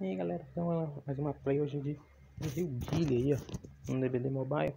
E aí galera, então mais uma play hoje de, de Rio Billy aí, ó. No DBD Mobile.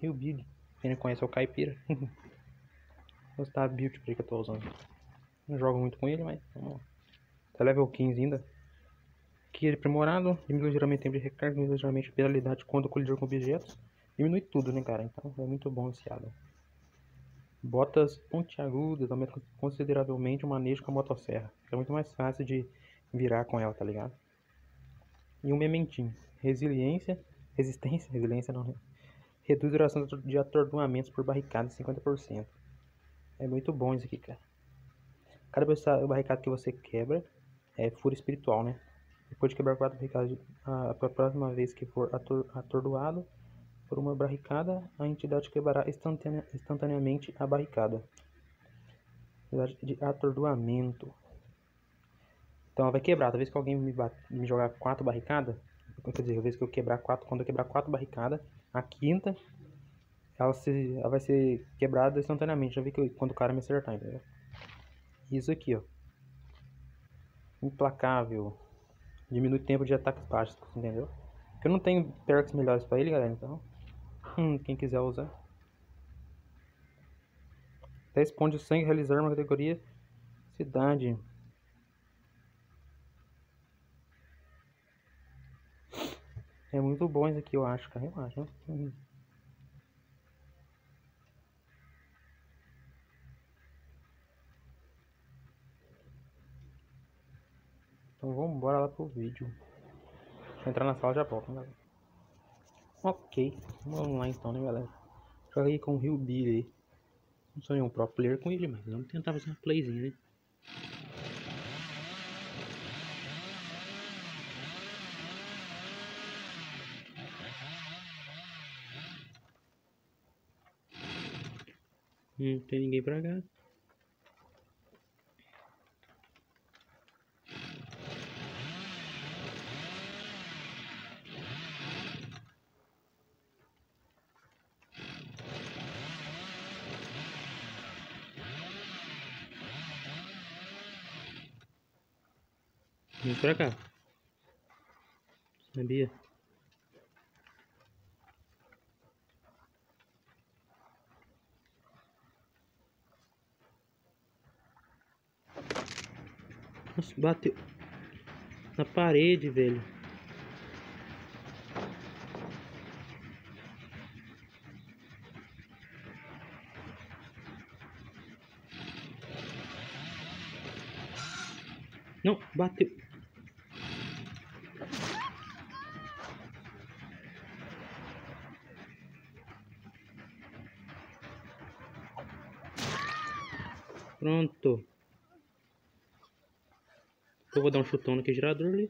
Rio Billy. Quem não conhece é o Caipira. Gostar da build que eu tô usando. Não jogo muito com ele, mas vamos lá. Tá level 15 ainda. Ele é aprimorado, diminui geralmente tempo de recarga, diminui geralmente penalidade quando colidir com objetos. Diminui tudo, né cara? Então é muito bom esse ado. Botas pontiagudas aumenta consideravelmente o manejo com a motosserra. É muito mais fácil de virar com ela, tá ligado? E um mementinho. Resiliência. Resistência, resiliência não, né? Reduz a duração de atordoamentos por barricada 50%. É muito bom isso aqui, cara. Cada barricada que você quebra é fúria espiritual, né? Depois de quebrar quatro barricadas, a, a próxima vez que for ator, atordoado por uma barricada, a entidade quebrará instantane, instantaneamente a barricada. De atordoamento. Então ela vai quebrar. Toda vez que alguém me, bate, me jogar quatro barricadas, quer dizer, a vez que eu quebrar quatro, quando eu quebrar quatro barricadas, a quinta ela, se, ela vai ser quebrada instantaneamente. Já vi que eu, quando o cara me acertar, entendeu? Isso aqui, ó. Implacável. Diminui o tempo de ataques básicos, entendeu? Porque eu não tenho perks melhores pra ele, galera, então... Hum, quem quiser usar. 10 pontos de sangue realizar uma categoria cidade. É muito bom isso aqui, eu acho, cara. Então vamos embora lá pro vídeo. Deixa eu entrar na sala já volto, galera? Ok, vamos lá então, né, galera? Joguei com o Rio Billy. Não sou nenhum pro player com ele, mas vamos tentar fazer uma playzinha, né? Não tem ninguém pra cá. Vem pra cá. Sabia? Nossa, bateu na parede, velho. Não, bateu. Pronto. Eu vou dar um chutão naquele gerador ali.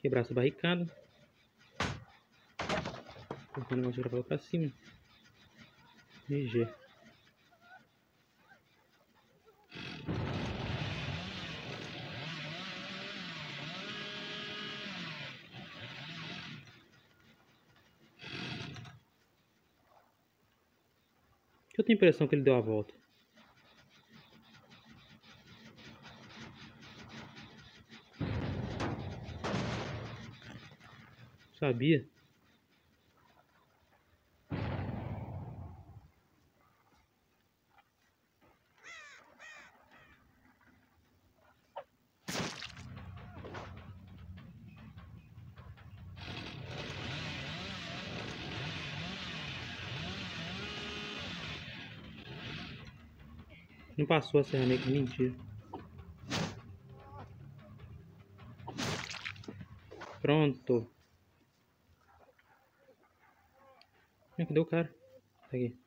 Quebrar essa barricada. Colocando o negócio de pra cima. GG. Eu tenho a impressão que ele deu a volta. Sabia? Não passou a ferramenta, mentira. Pronto. Cadê o cara? Tá aqui.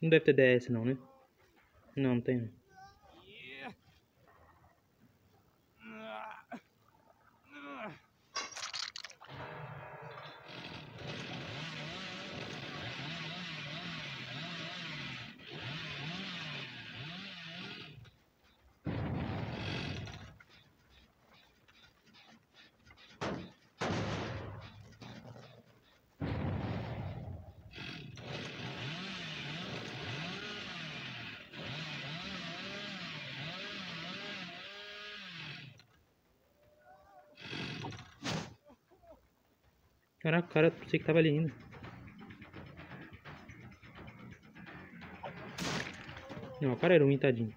Não deve ter DS não, né? Não, não tem não. Caraca, o cara, pensei que tava ali ainda. Não, o cara era um tadinho.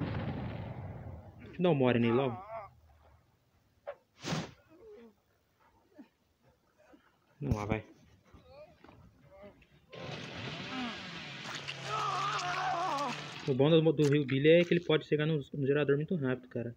Deixa eu dar uma hora nele logo. Vamos lá, vai. O bom do, do Rio Billy é que ele pode chegar no, no gerador muito rápido, cara.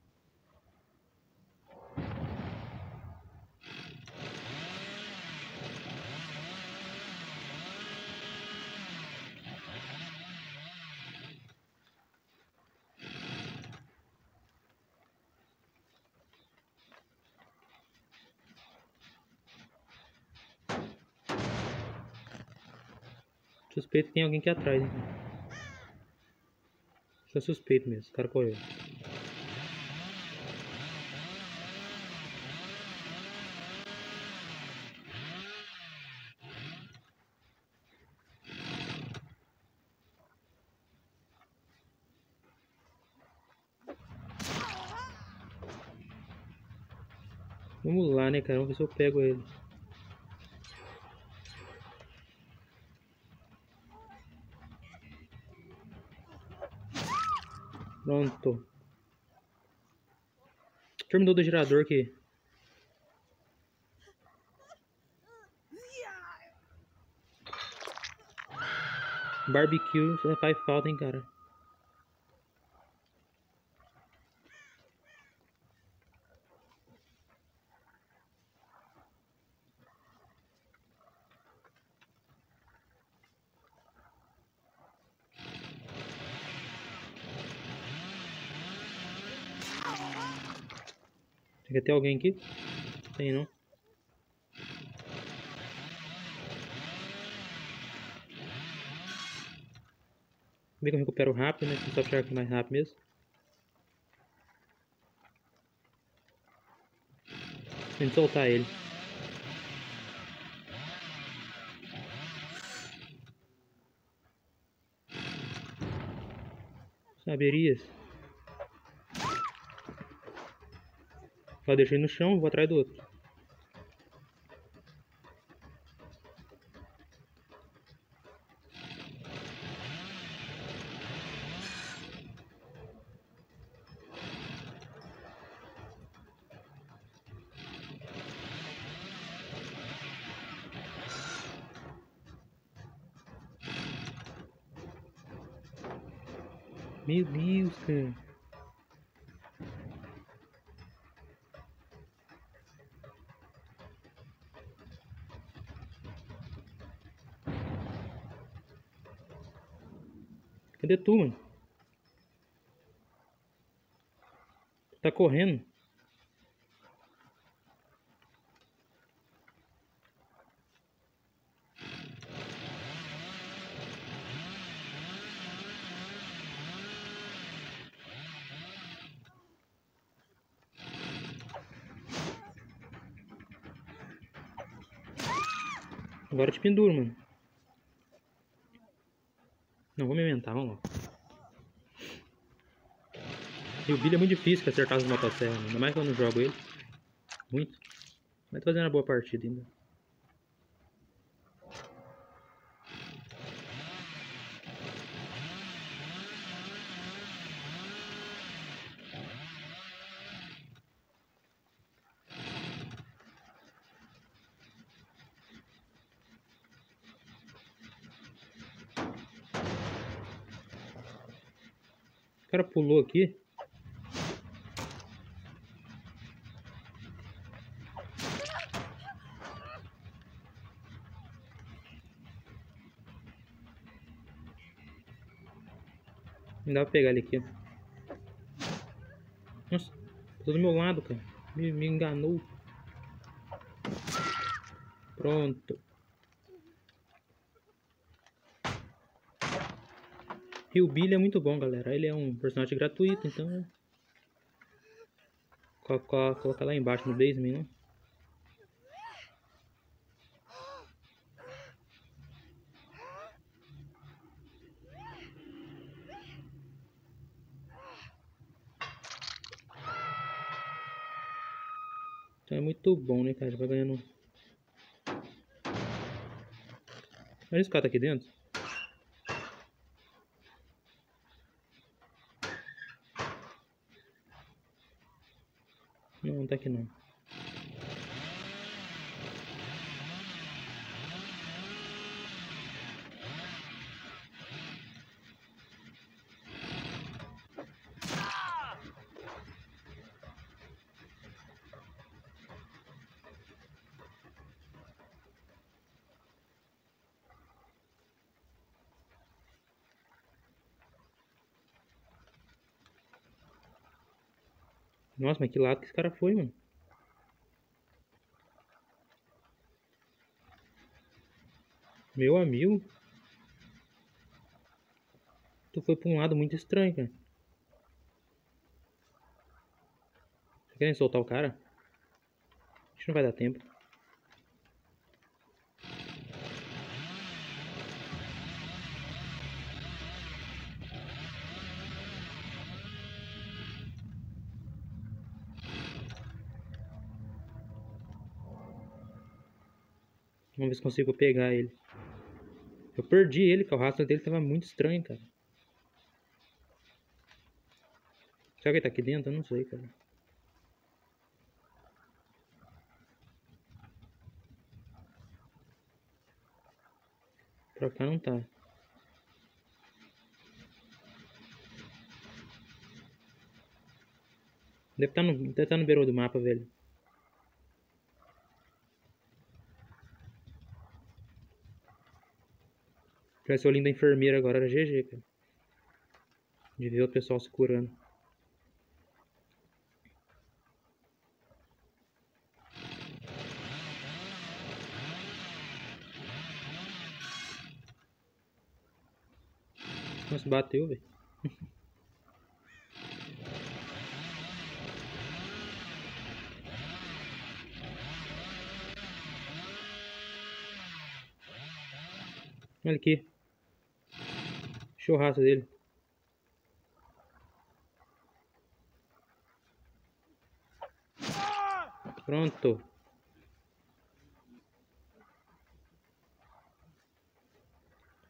Suspeito que tem alguém aqui atrás, hein? Só suspeito mesmo, o cara correu. Vamos lá, né, cara? Vamos ver se eu pego ele. Pronto. Terminou do gerador aqui. Barbecue faz falta, hein, cara. Ter alguém aqui? Tem não. Vê que eu recupero rápido, né? Só chegar aqui mais rápido mesmo. Tem que soltar ele. Saberias. Só deixei no chão, vou atrás do outro. Meu Deus, cara. Cadê tu, mano? Tá correndo. Agora te penduro, mano. Não, me inventar, vamos lá. E o Billy é muito difícil acertar as motosserras, ainda mais quando eu jogo ele. Muito. Mas tô fazendo uma boa partida ainda. Cara pulou aqui. Não dá pra pegar ele aqui. Nossa, tô do meu lado, cara. Me, me enganou. Pronto. E o Billy é muito bom, galera. Ele é um personagem gratuito, então... Coloca, lá embaixo no basement, né? Então é muito bom, né, cara? Vai ganhando... Olha esse cara tá aqui dentro. Não, aqui não. Nossa, mas que lado que esse cara foi, mano? Meu amigo. Tu foi pra um lado muito estranho, cara. Tá querendo soltar o cara? Acho que não vai dar tempo. Vamos ver se consigo pegar ele. Eu perdi ele, que o rastro dele tava muito estranho, cara. Será que ele tá aqui dentro? Eu não sei, cara. Pra cá não tá. Deve estar tá no, deve tá no beirão do mapa, velho. Tivesse o olhinho da enfermeira agora, era GG, cara. De ver o pessoal se curando. Nossa, bateu, velho. Olha aqui. Churrasco dele. Pronto.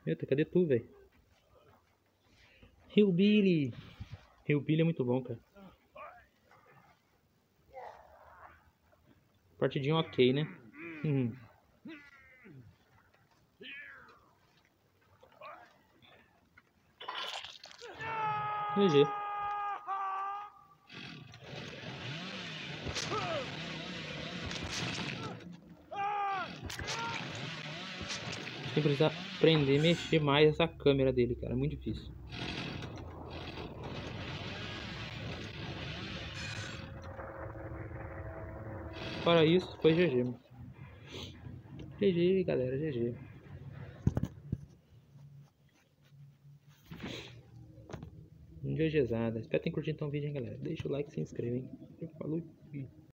Eita, cadê tu, velho? Hillbilly. Hillbilly é muito bom, cara. Partidinho ok, né? Uhum. GG. Tem que precisar aprender a mexer mais essa câmera dele, cara. É muito difícil. Para isso, foi GG. GG, galera, GG. Engajezadas. Espero que tenham curtido então o vídeo, hein, galera. Deixa o like, e se inscreva, hein. Falou e...